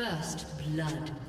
First blood.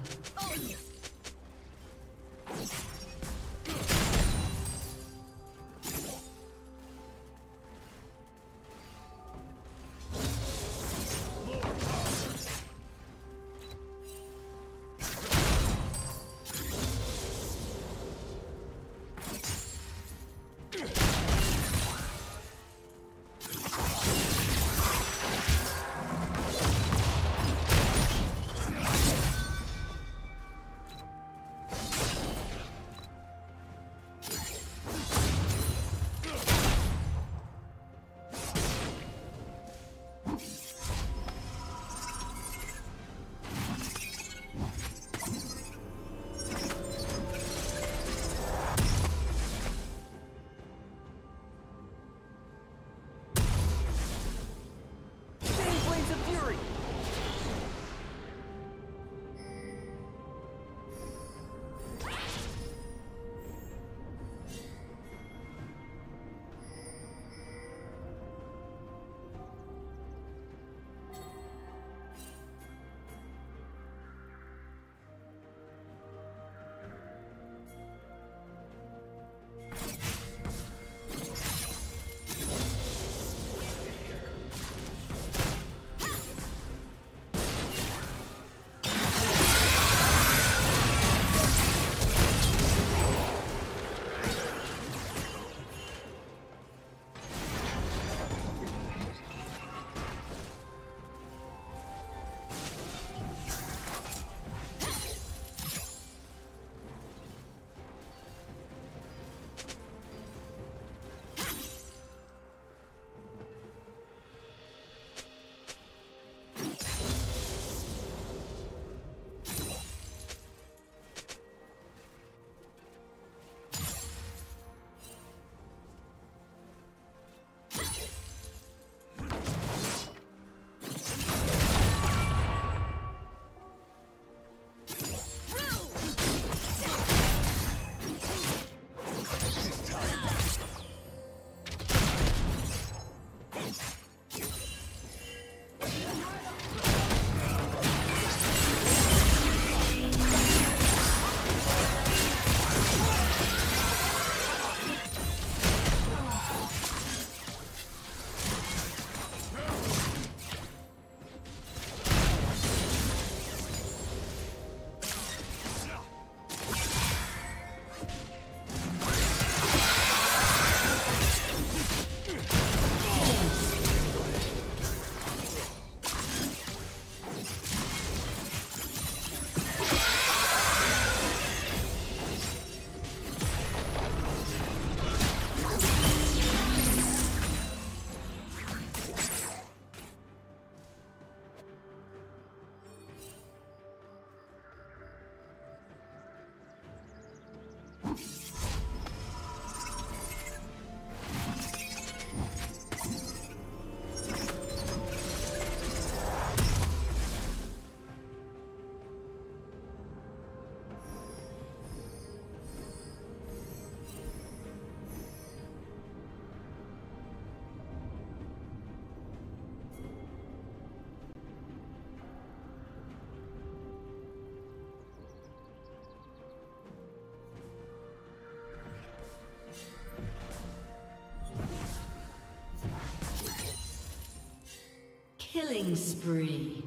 Killing spree.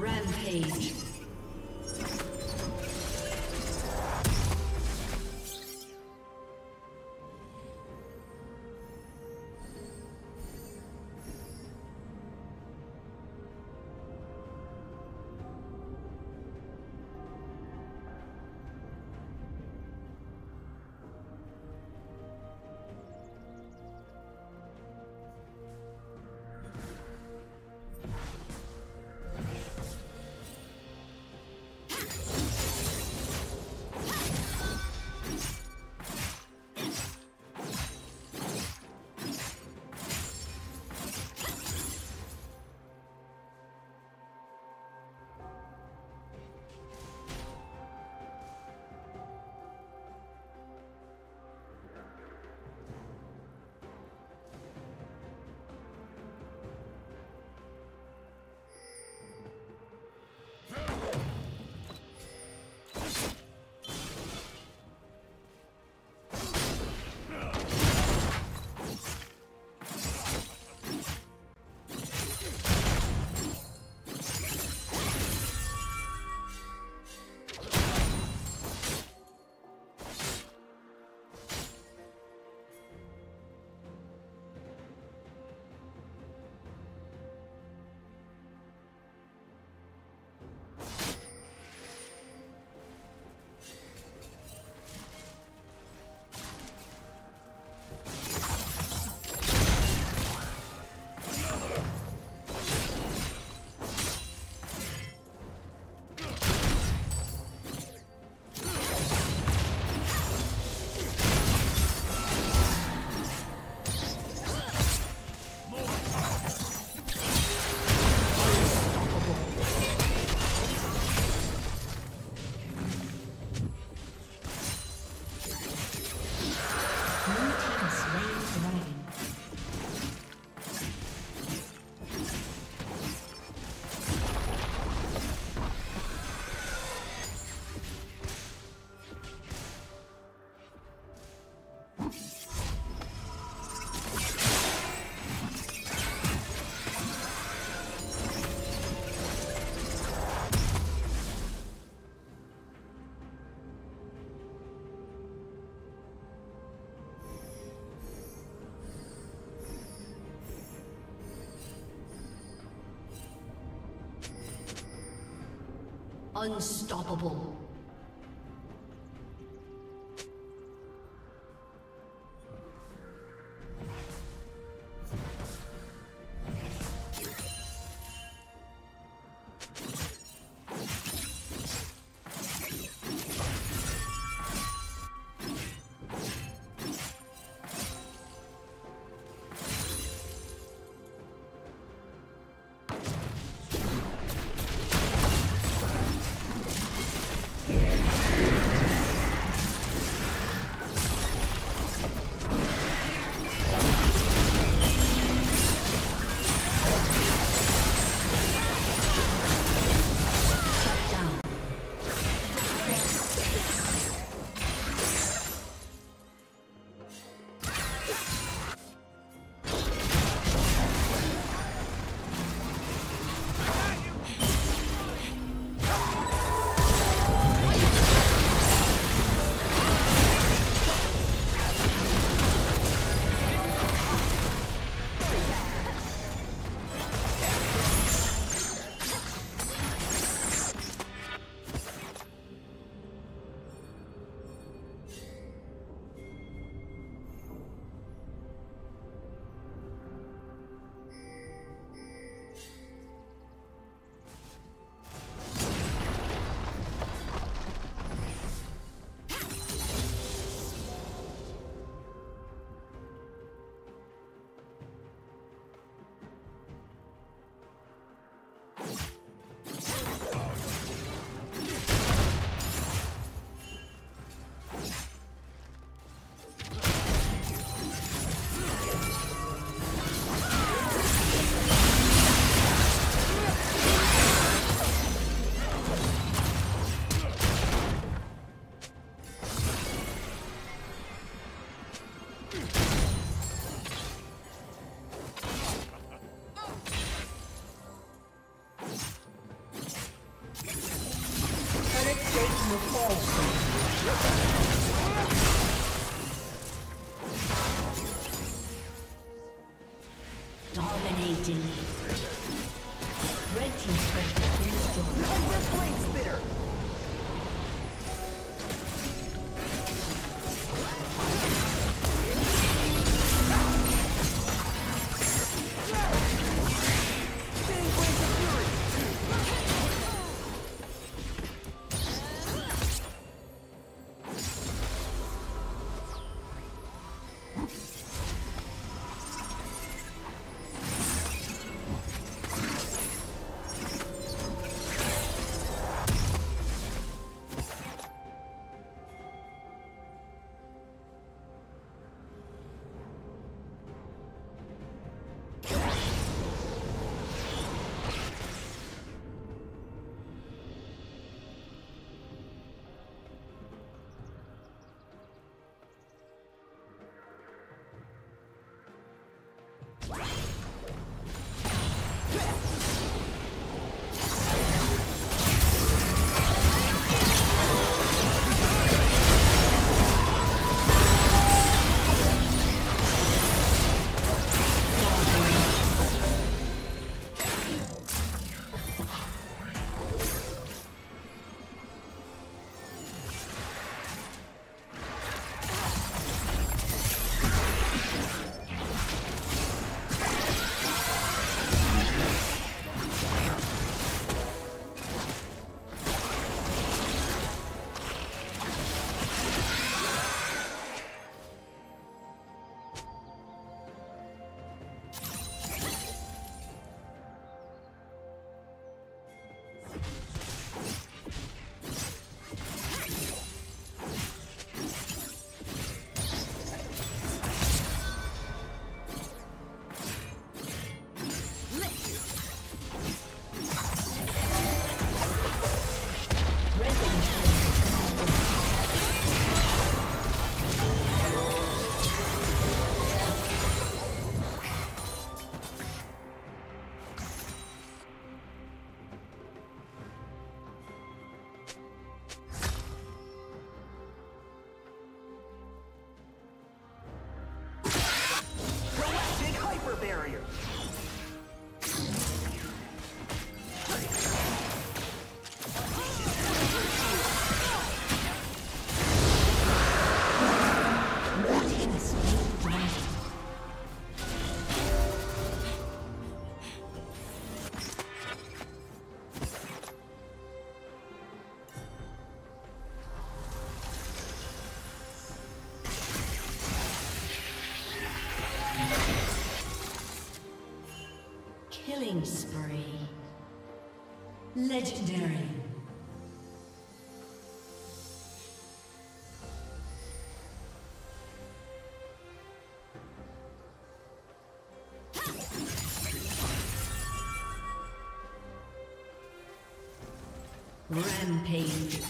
Rampage. Unstoppable. Dominating. Red team's turret has been destroyed. Spitter! Legendary. Rampage.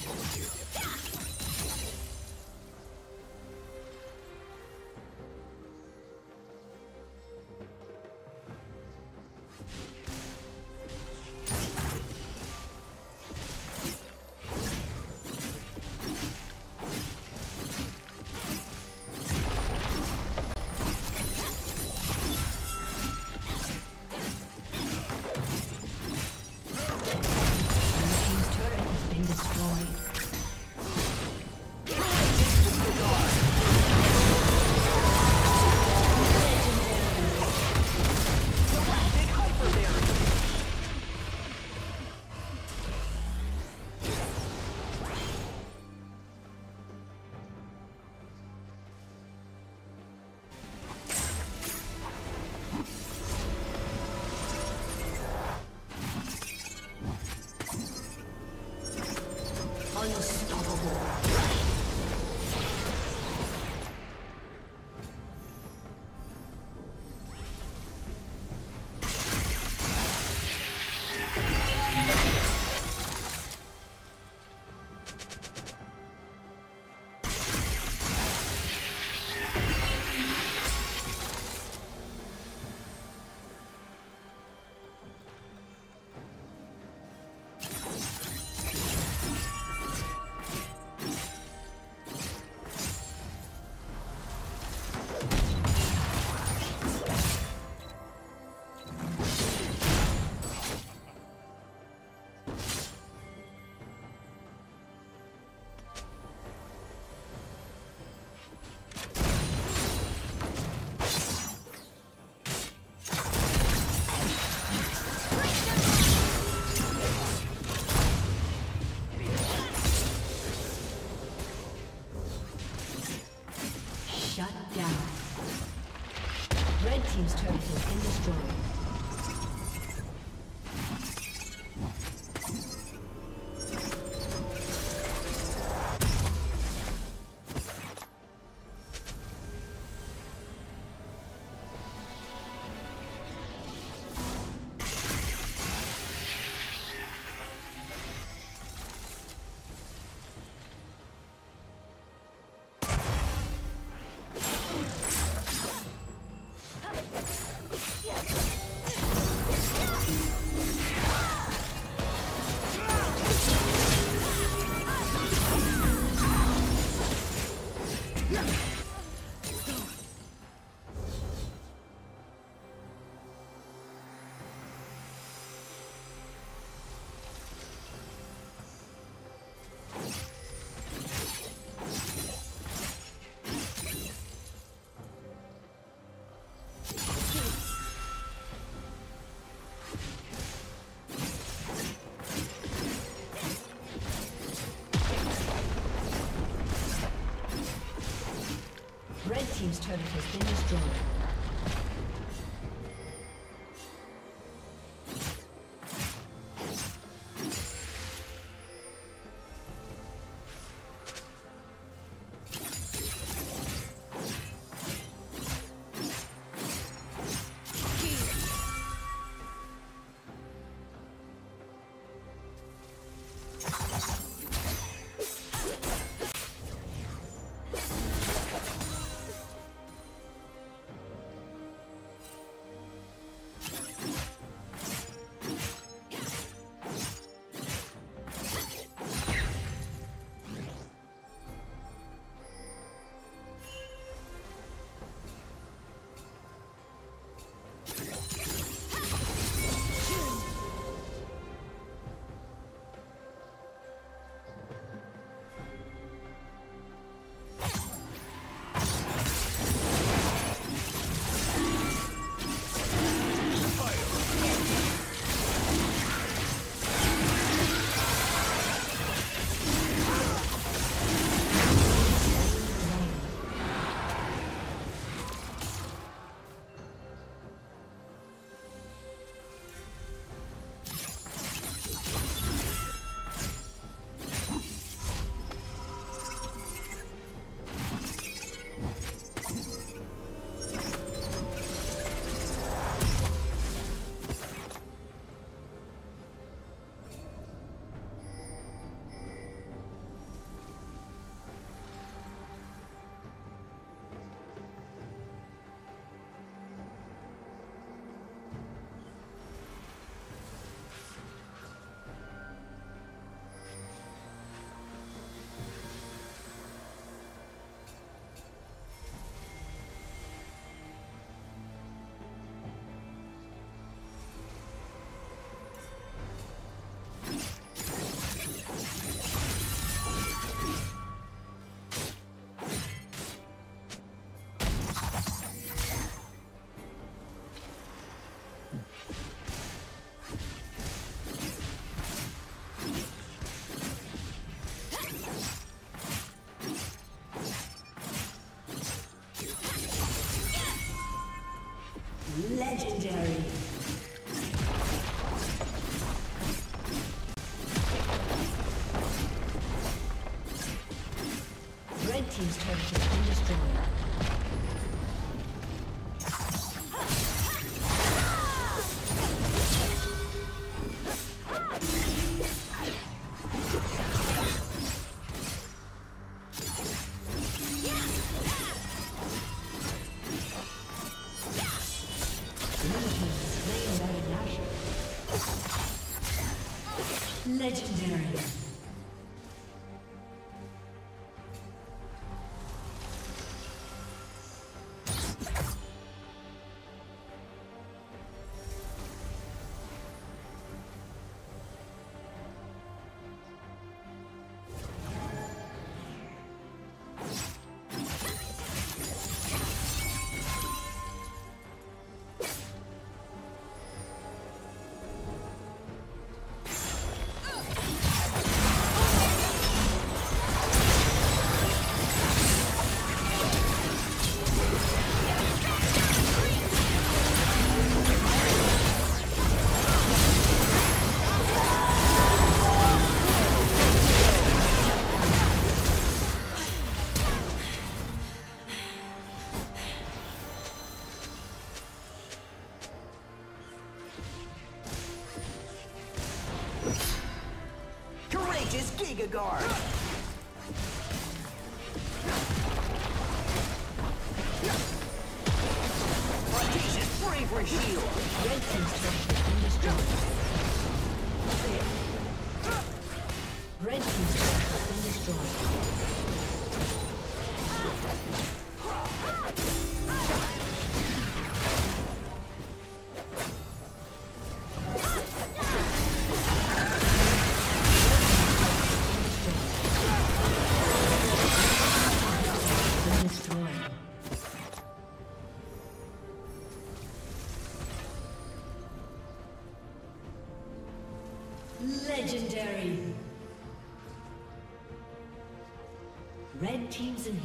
Legendary.